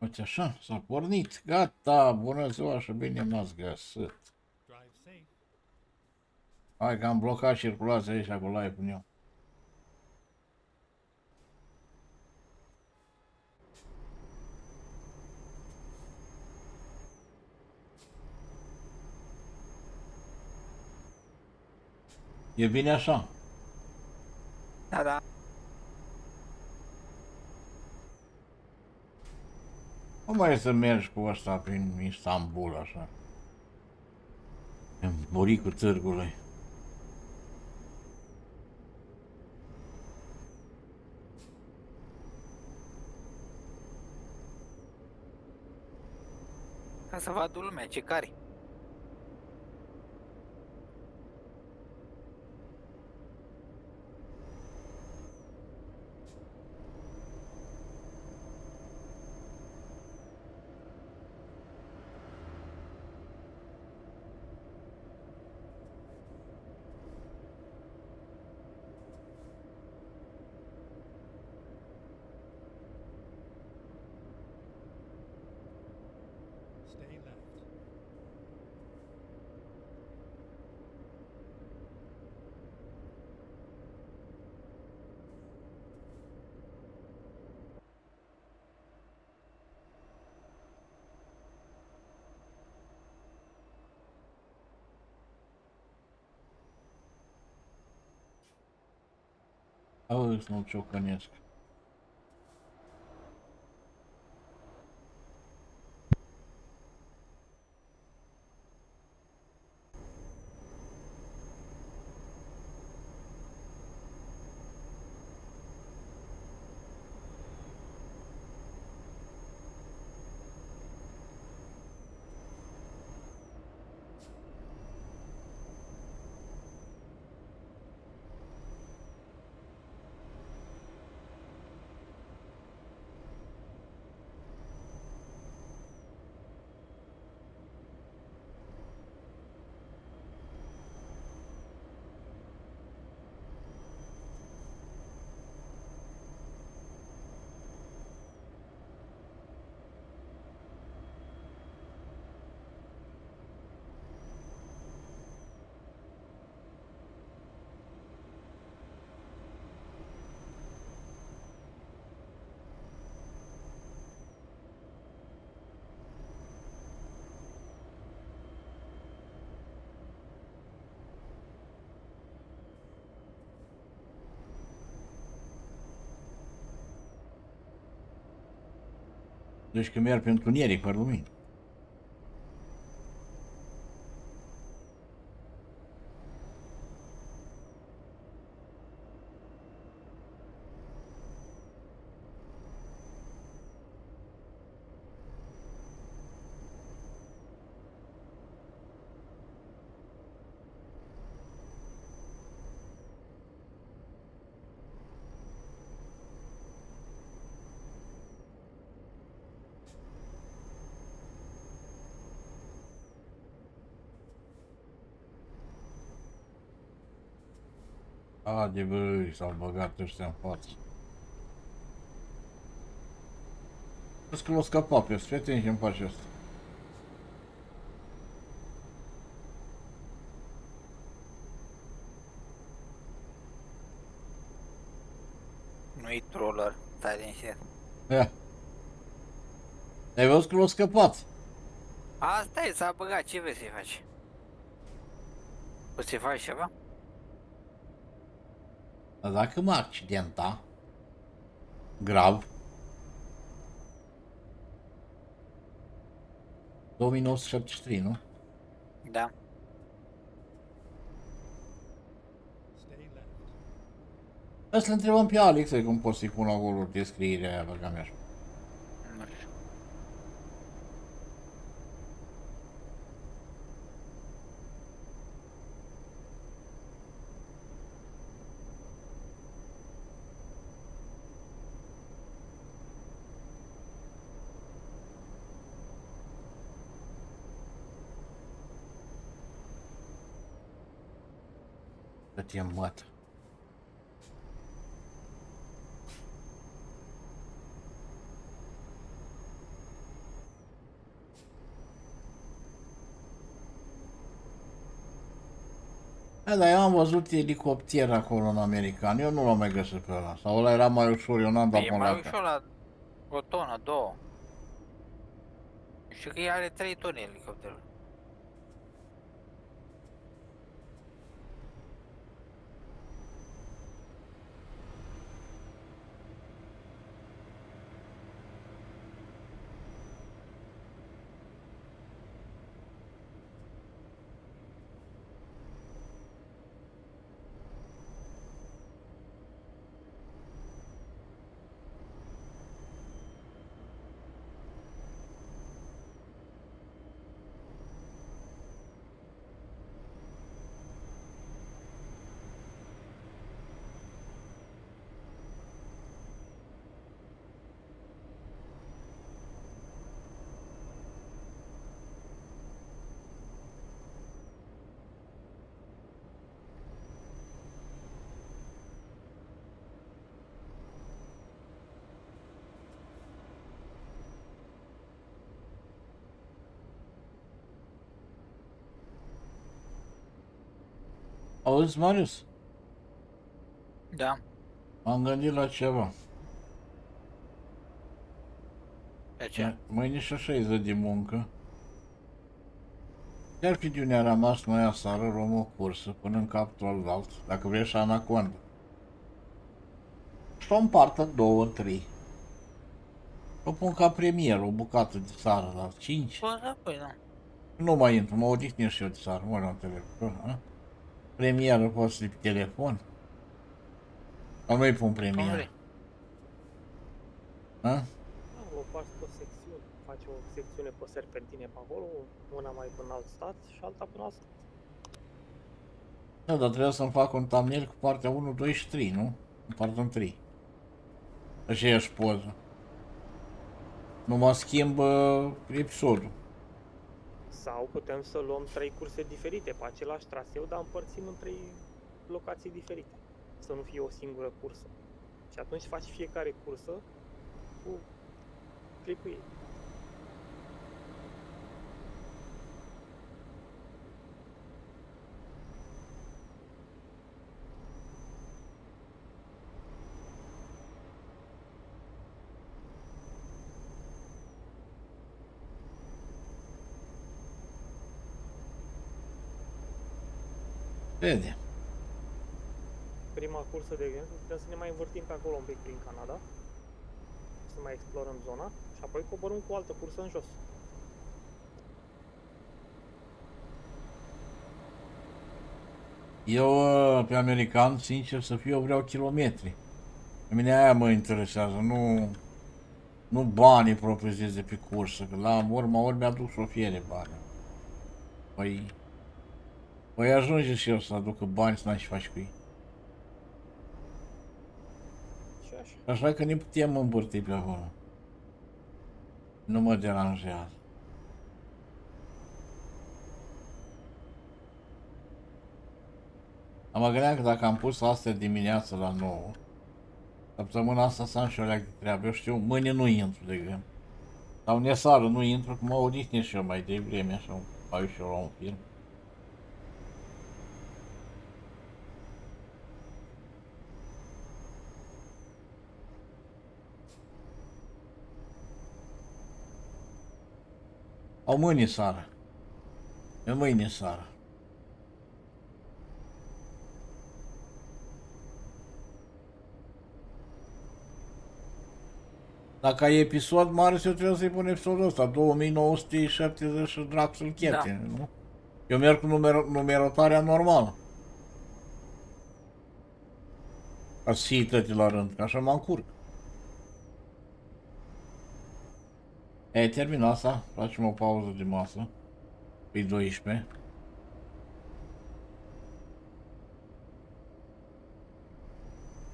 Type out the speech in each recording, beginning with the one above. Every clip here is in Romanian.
Uite așa, s-a pornit. Gata, bună ziua și bine m-ați găsit. Drive safe. Hai că am blocat circulația aici cu live-ul eu. E bine așa. Da, da. Cum mai e să mergi cu ăsta prin Istanbul așa? În buricul târgului. Ca să vadă lumea ce care. Auzi, nu ciocănesc. Deci că merg pentru întuneric, fără lumină. Haide băi, s-au băgat ăștia în față. Vezi că l-o scăpat pe ăsta, fii atent ce-mi face ăsta. Nu-i troller, stai din șer. Ia. Ai văzut că l-o scăpat? Asta e, s-a băgat, ce vrei să-i faci? O să-i faci ceva? Dar dacă mă accidenta, grav, 2973, nu? Da. Stay left. Asta le întrebăm pe Alex, cum pot să-i pun acolo descrierea aia, băga mea. cât e măt. Da, dar eu am văzut elicopter acolo în american, eu nu l-am mai găsit pe ăla. Sau ăla era mai ușor, eu n-am dat până mai ușor la o tonă, două. Și că are trei tone elicopterul. Auzi, Marius? Da. M-am gândit la ceva. De ce? Mâine și așa e zi de muncă. Chiar fi de unde a rămas noi aseară, luăm o cursă până în capul alt, dacă vrei și anaconda. Și o împartă în două, în trei. O pun ca premier, o bucată de țară la 5. Bă, da, păi da. Nu mai intru, mă odihnesc și eu de țară, mă la telefon. A? Premieră poți să pe telefon? Sau nu-i pun Cum premieră? vrei. A? Da, o faci pe secțiuni. Faci o secțiune pe serpentine pe acolo, una mai până alt stat și alta până alt stat. Da, dar trebuie să-mi fac un thumbnail cu partea 1, 2 și 3, nu? În partea 3. Aceeași poză. Nu mă schimbă episodul. Sau putem să luăm trei curse diferite pe același traseu, dar împărțim în trei locații diferite. Să nu fie o singură cursă. Și atunci faci fiecare cursă cu clipul ei. Vede. Prima cursă, de exemplu, putem să ne mai învârtim pe acolo un pic prin Canada, să mai explorăm zona și apoi coborâm cu o altă cursă în jos. Eu, uh, pe american, sincer să fiu, eu vreau kilometri. Pe mine aia mă interesează, nu... Nu banii propriu-zis de pe cursă, că la urma ori mi-aduc șofiere bani. Păi... Păi ajunge și eu să aducă bani să n-ai și faci cu ei. Și așa. Așa că ne putem îmbârti pe acolo. Nu mă deranjează. Am mă gândeam că dacă am pus astea dimineața la 9, săptămâna asta să am și o leac de treabă. Eu știu, mâine nu intru, de exemplu. Sau nesară nu intru, că mă odihnesc și eu mai devreme, așa, mai ușor la un film. Au mâine seara. E mâine seara. Dacă ai episod mare, eu trebuie să-i pun episodul ăsta, 2970 și dracu să-l chete, nu? Eu merg cu numer numerotarea normală. Ca să fie toate la rând, că așa mă încurc. E, termin asta, facem o pauză de masă. Pe 12.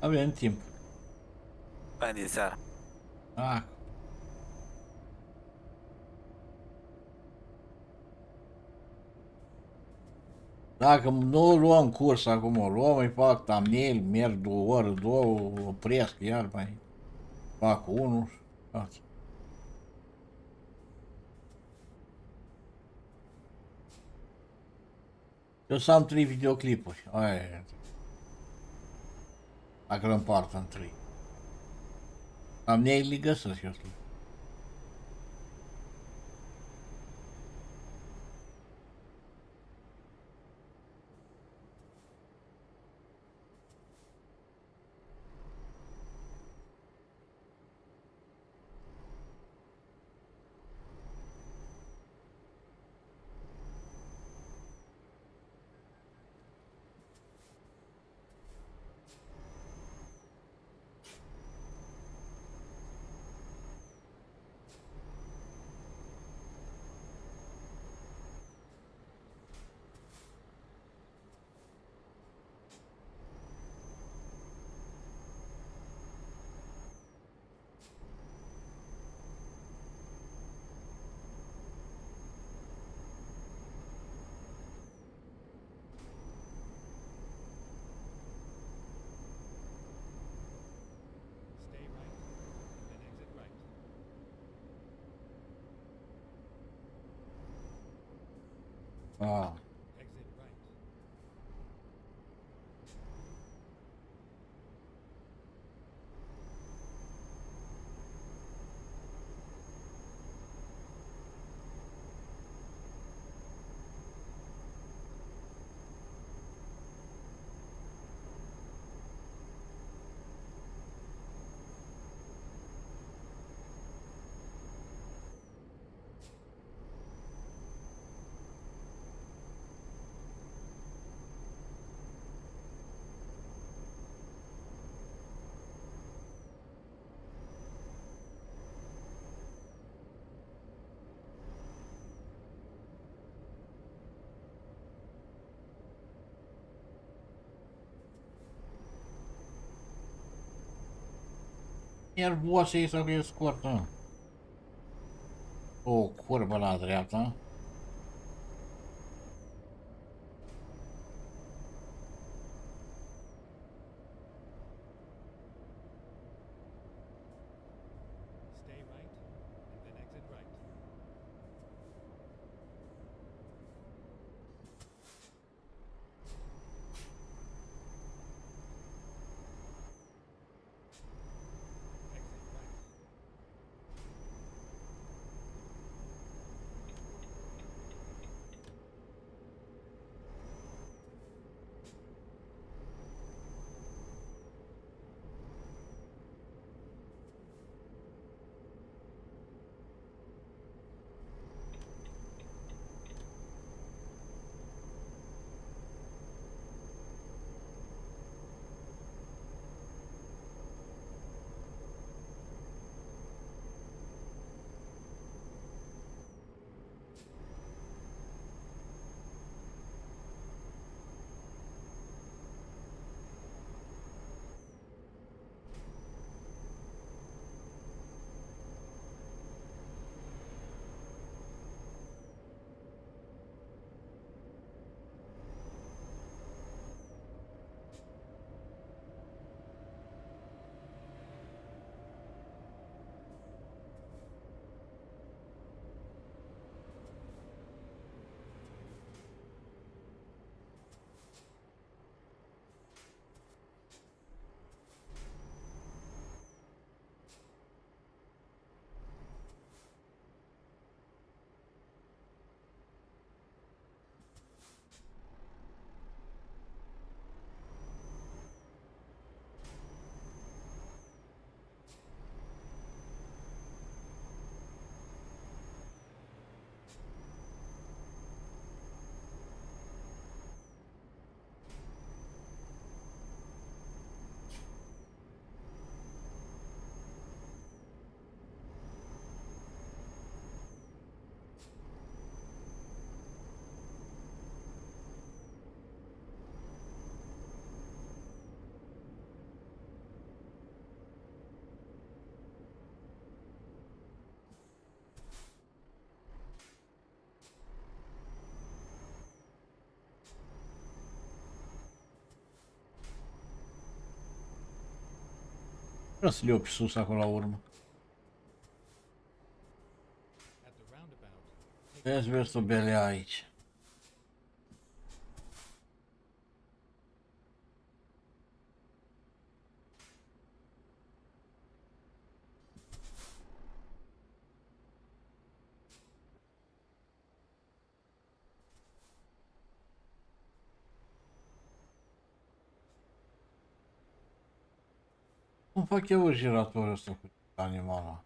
Avem timp. Până din seara. Ah. Dacă nu luăm curs acum, o luăm, îi fac thumbnail, merg două ore, două, opresc, iar mai fac unul și Eu să am trei videoclipuri. Aia e. Dacă le împart în trei. Am neili găsesc eu știu. Ah. Nervoasă e să fie scurtă. O curbă la dreapta. Vreau să le iau pe sus acolo la urmă. At the roundabout, take Vezi, vezi o belea aici. Cum fac eu giratorul ăsta cu animala? Stay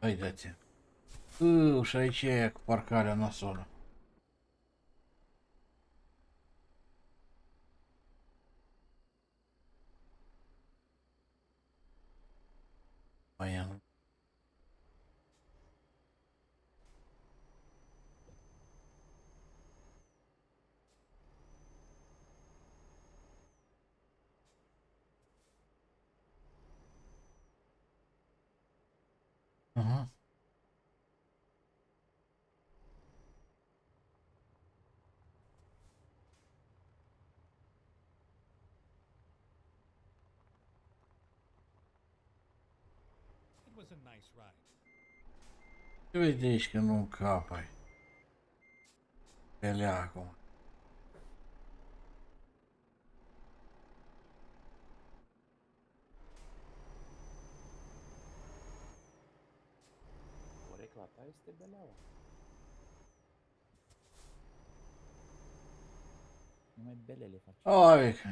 left. Uite-te. Uuu, și aici e aia cu parcarea nasolă. Mai am. Aha. It was a nice ride. Ce vezi aici că nu încapai? Pelea acum. Porecla ta este beleaua. Numai belele faci. Ai, că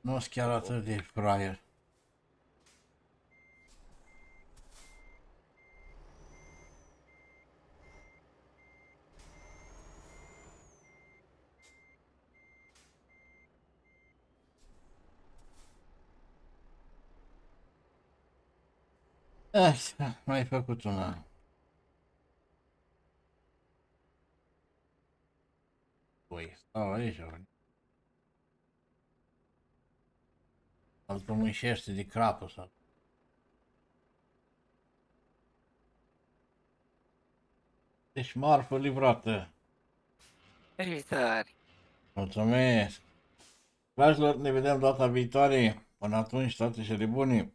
nu sunt chiar atât de fraier. Eh, mai făcut una. Păi, stau aici, ori. Altul mânșește de crapă sau... Deci marfă livrată. Felicitări! Mulțumesc! Dragilor, ne vedem data viitoare. Până atunci, toate cele bune.